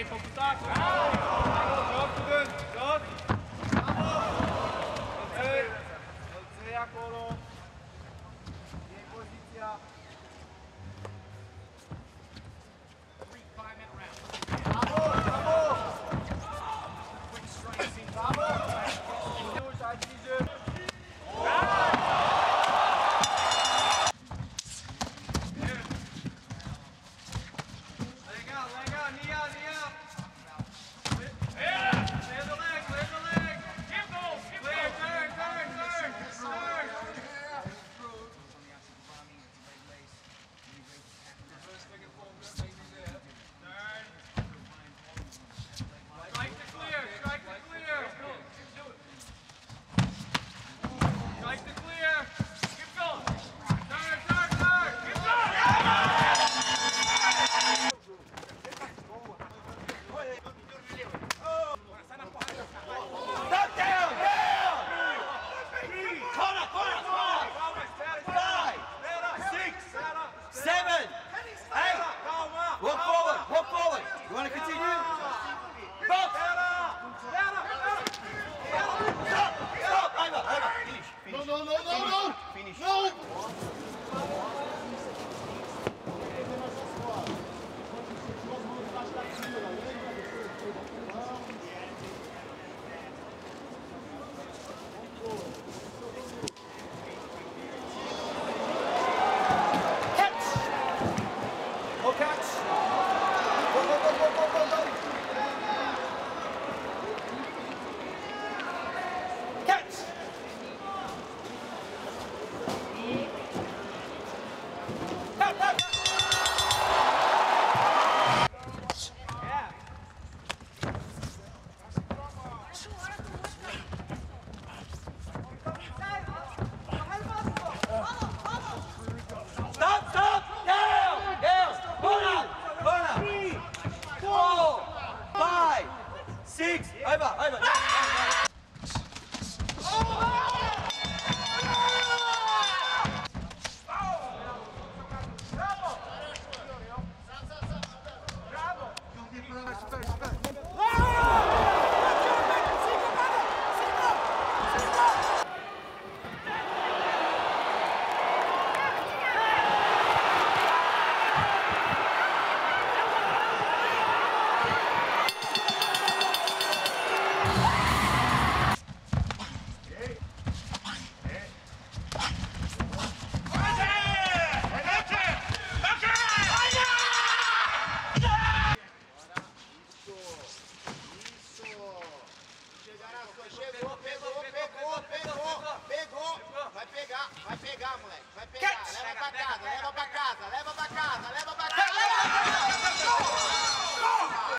ai făcut acolo? Jos cu gând, jos! Îl ții, îl ții acolo. E poziția. Finish. No, no, no, Chegou, pegou, pegou, pegou, pegou, pegou. Vai pegar, vai pegar, moleque. Vai pegar. Leva pra casa, leva pra casa, leva pra casa, leva pra casa.